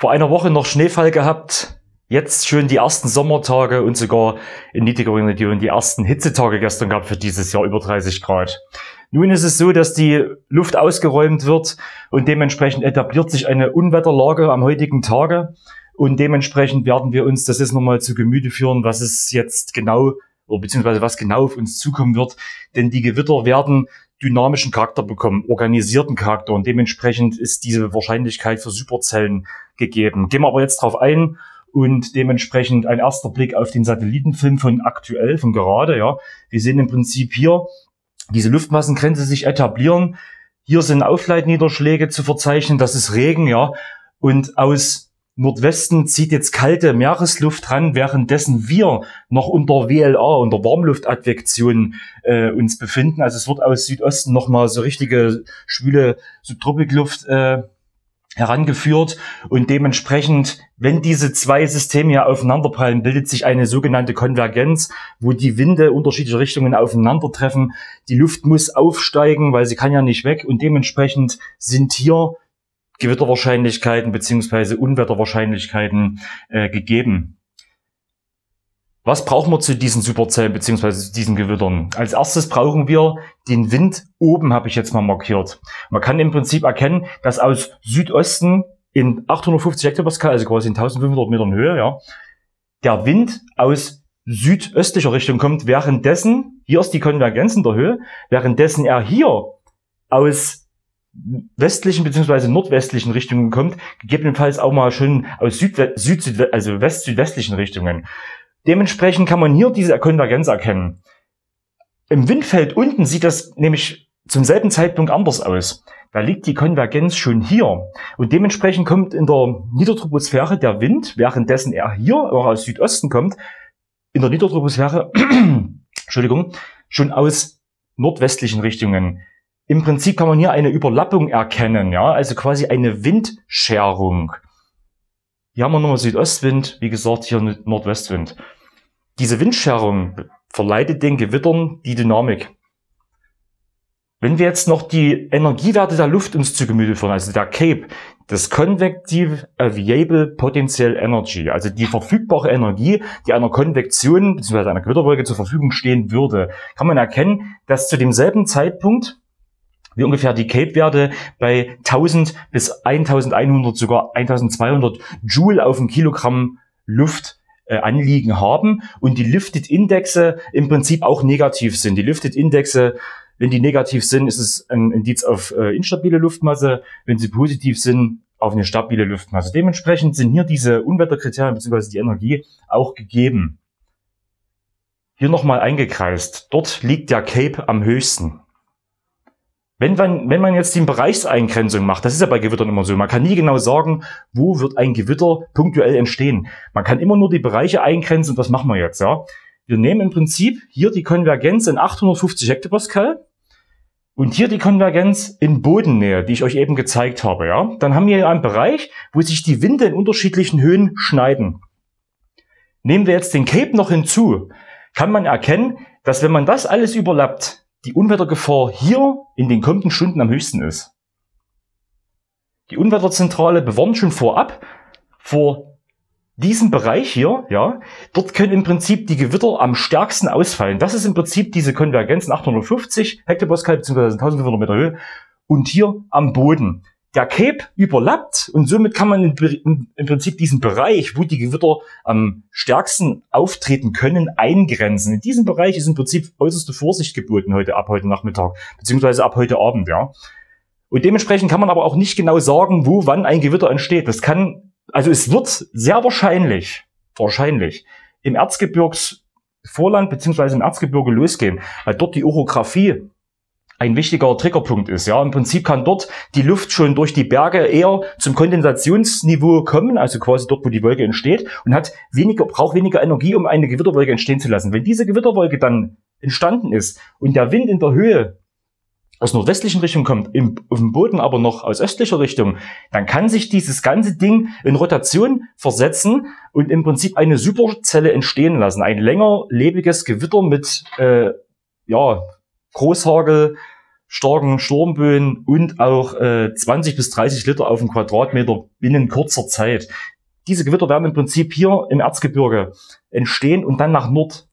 Vor einer Woche noch Schneefall gehabt, jetzt schon die ersten Sommertage und sogar in niedrigeren Regionen die ersten Hitzetage gestern gehabt für dieses Jahr über 30 Grad. Nun ist es so, dass die Luft ausgeräumt wird und dementsprechend etabliert sich eine Unwetterlage am heutigen Tage und dementsprechend werden wir uns das jetzt nochmal zu Gemüte führen, was es jetzt genau oder beziehungsweise was genau auf uns zukommen wird. Denn die Gewitter werden dynamischen Charakter bekommen, organisierten Charakter und dementsprechend ist diese Wahrscheinlichkeit für Superzellen gegeben. Gehen wir aber jetzt drauf ein und dementsprechend ein erster Blick auf den Satellitenfilm von aktuell, von gerade, ja. Wir sehen im Prinzip hier diese Luftmassengrenze sich etablieren. Hier sind Aufleitniederschläge zu verzeichnen, das ist Regen, ja. Und aus Nordwesten zieht jetzt kalte Meeresluft ran, währenddessen wir noch unter WLA, unter Warmluftadvektion äh, uns befinden. Also es wird aus Südosten nochmal so richtige schwüle Subtropikluft äh, herangeführt und dementsprechend, wenn diese zwei Systeme ja aufeinanderprallen, bildet sich eine sogenannte Konvergenz, wo die Winde unterschiedliche Richtungen aufeinandertreffen. Die Luft muss aufsteigen, weil sie kann ja nicht weg und dementsprechend sind hier Gewitterwahrscheinlichkeiten beziehungsweise Unwetterwahrscheinlichkeiten äh, gegeben. Was brauchen wir zu diesen Superzellen beziehungsweise zu diesen Gewittern? Als erstes brauchen wir den Wind oben, habe ich jetzt mal markiert. Man kann im Prinzip erkennen, dass aus Südosten in 850 Hektopascal, also quasi in 1500 Metern Höhe, ja, der Wind aus südöstlicher Richtung kommt, währenddessen, hier ist die Konvergenz in der Höhe, währenddessen er hier aus westlichen bzw. nordwestlichen Richtungen kommt, gegebenenfalls auch mal schon aus Süd, Süd, Süd also west-südwestlichen Richtungen. Dementsprechend kann man hier diese Konvergenz erkennen. Im Windfeld unten sieht das nämlich zum selben Zeitpunkt anders aus. Da liegt die Konvergenz schon hier. Und dementsprechend kommt in der Niedertroposphäre der Wind, währenddessen er hier auch aus Südosten kommt, in der Niedertroposphäre, Entschuldigung, schon aus nordwestlichen Richtungen. Im Prinzip kann man hier eine Überlappung erkennen, ja, also quasi eine Windscherung. Hier haben wir nochmal Südostwind, wie gesagt, hier Nordwestwind. Diese Windscherung verleitet den Gewittern die Dynamik. Wenn wir jetzt noch die Energiewerte der Luft uns zu Gemüte führen, also der CAPE, das Convective Available Potential Energy, also die verfügbare Energie, die einer Konvektion bzw. einer Gewitterwolke zur Verfügung stehen würde, kann man erkennen, dass zu demselben Zeitpunkt wie ungefähr die Cape-Werte bei 1000 bis 1100, sogar 1200 Joule auf ein Kilogramm Luft äh, anliegen haben und die Lifted-Indexe im Prinzip auch negativ sind. Die Lifted-Indexe, wenn die negativ sind, ist es ein Indiz auf äh, instabile Luftmasse. Wenn sie positiv sind, auf eine stabile Luftmasse. Dementsprechend sind hier diese Unwetterkriterien bzw. die Energie auch gegeben. Hier nochmal eingekreist. Dort liegt der Cape am höchsten. Wenn man, wenn man jetzt die Bereichseingrenzung macht, das ist ja bei Gewittern immer so, man kann nie genau sagen, wo wird ein Gewitter punktuell entstehen. Man kann immer nur die Bereiche eingrenzen und das machen wir jetzt, ja. Wir nehmen im Prinzip hier die Konvergenz in 850 Hektopascal und hier die Konvergenz in Bodennähe, die ich euch eben gezeigt habe, ja. Dann haben wir hier einen Bereich, wo sich die Winde in unterschiedlichen Höhen schneiden. Nehmen wir jetzt den Cape noch hinzu, kann man erkennen, dass wenn man das alles überlappt, die Unwettergefahr hier in den kommenden Stunden am höchsten ist. Die Unwetterzentrale bewarnt schon vorab vor diesem Bereich hier, ja, dort können im Prinzip die Gewitter am stärksten ausfallen. Das ist im Prinzip diese Konvergenz 850 Hektopascal bzw. 1500 Meter Höhe und hier am Boden der Cape überlappt und somit kann man im, Prinzip diesen Bereich, wo die Gewitter am stärksten auftreten können, eingrenzen. In diesem Bereich ist im Prinzip äußerste Vorsicht geboten heute ab heute Nachmittag, beziehungsweise ab heute Abend, ja. Und dementsprechend kann man aber auch nicht genau sagen, wo wann ein Gewitter entsteht. Das kann, also es wird sehr wahrscheinlich, wahrscheinlich im Erzgebirgsvorland beziehungsweise im Erzgebirge losgehen, weil dort die Orographie ein wichtiger Triggerpunkt ist. Ja, im Prinzip kann dort die Luft schon durch die Berge eher zum Kondensationsniveau kommen, also quasi dort, wo die Wolke entsteht, und hat weniger, braucht weniger Energie, um eine Gewitterwolke entstehen zu lassen. Wenn diese Gewitterwolke dann entstanden ist und der Wind in der Höhe aus nordwestlichen Richtung kommt, im, auf dem Boden aber noch aus östlicher Richtung, dann kann sich dieses ganze Ding in Rotation versetzen und im Prinzip eine Superzelle entstehen lassen. Ein länger lebiges Gewitter mit, äh, ja, Großhagel, starken Sturmböen und auch äh, 20 bis 30 Liter auf den Quadratmeter binnen kurzer Zeit. Diese Gewitter werden im Prinzip hier im Erzgebirge entstehen und dann nach Nord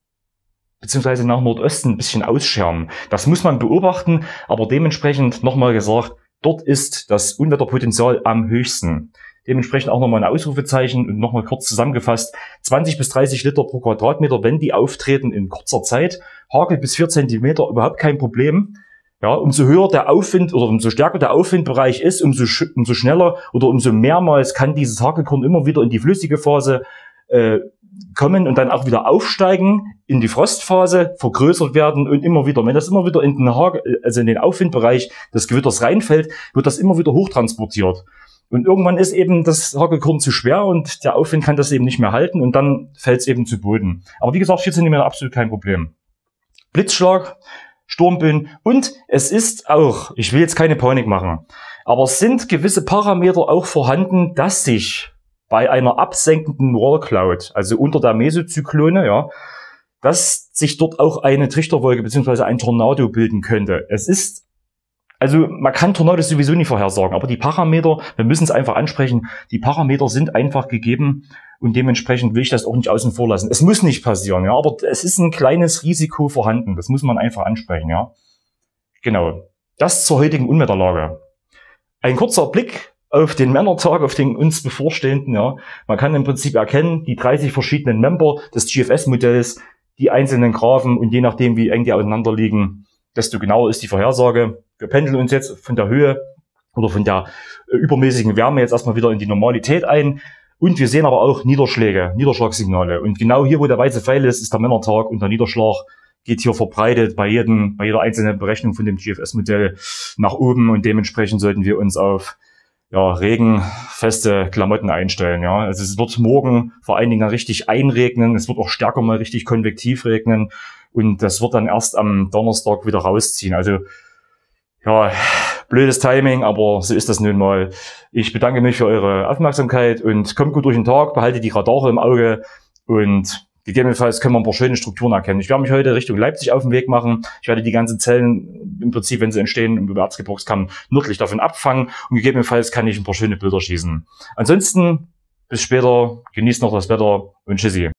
beziehungsweise nach Nordosten ein bisschen ausscheren. Das muss man beobachten, aber dementsprechend nochmal gesagt, dort ist das Unwetterpotenzial am höchsten. Dementsprechend auch nochmal ein Ausrufezeichen und nochmal kurz zusammengefasst. 20 bis 30 Liter pro Quadratmeter, wenn die auftreten in kurzer Zeit. Hagel bis 4 Zentimeter, überhaupt kein Problem. Ja, umso höher der Aufwind oder umso stärker der Aufwindbereich ist, umso, umso schneller oder umso mehrmals kann dieses Hagelkorn immer wieder in die flüssige Phase äh, kommen und dann auch wieder aufsteigen in die Frostphase, vergrößert werden und immer wieder. Wenn das immer wieder in den Hagel, also in den Aufwindbereich des Gewitters reinfällt, wird das immer wieder hochtransportiert. Und irgendwann ist eben das Hagelkorn zu schwer und der Aufwind kann das eben nicht mehr halten und dann fällt es eben zu Boden. Aber wie gesagt, 4 cm absolut kein Problem. Blitzschlag, Sturmböen und es ist auch, ich will jetzt keine Panik machen, aber es sind gewisse Parameter auch vorhanden, dass sich bei einer absenkenden Wallcloud, also unter der Mesozyklone, ja, dass sich dort auch eine Trichterwolke beziehungsweise ein Tornado bilden könnte. Es ist also man kann Tornados sowieso nicht vorhersagen, aber die Parameter, wir müssen es einfach ansprechen, die Parameter sind einfach gegeben und dementsprechend will ich das auch nicht außen vor lassen. Es muss nicht passieren, ja, aber es ist ein kleines Risiko vorhanden. Das muss man einfach ansprechen, ja. Genau. Das zur heutigen Unwetterlage. Ein kurzer Blick auf den Männertag, auf den uns bevorstehenden, ja. Man kann im Prinzip erkennen, die 30 verschiedenen Member des GFS-Modells, die einzelnen Graphen und je nachdem, wie eng die auseinander liegen, desto genauer ist die Vorhersage. Wir pendeln uns jetzt von der Höhe oder von der äh, übermäßigen Wärme jetzt erstmal wieder in die Normalität ein. Und wir sehen aber auch Niederschläge, Niederschlagssignale. Und genau hier, wo der weiße Pfeil ist, ist der Männertag und der Niederschlag geht hier verbreitet bei jedem, bei jeder einzelnen Berechnung von dem GFS-Modell nach oben und dementsprechend sollten wir uns auf ja, regenfeste Klamotten einstellen. Ja, also es wird morgen vor allen Dingen richtig einregnen. Es wird auch stärker mal richtig konvektiv regnen und das wird dann erst am Donnerstag wieder rausziehen. Also ja, blödes Timing, aber so ist das nun mal. Ich bedanke mich für eure Aufmerksamkeit und kommt gut durch den Tag, behaltet die Radare im Auge und gegebenenfalls können wir ein paar schöne Strukturen erkennen. Ich werde mich heute Richtung Leipzig auf den Weg machen. Ich werde die ganzen Zellen im Prinzip, wenn sie entstehen, im Erzgebirgskamm nördlich davon abfangen und gegebenenfalls kann ich ein paar schöne Bilder schießen. Ansonsten bis später, genießt noch das Wetter und tschüssi.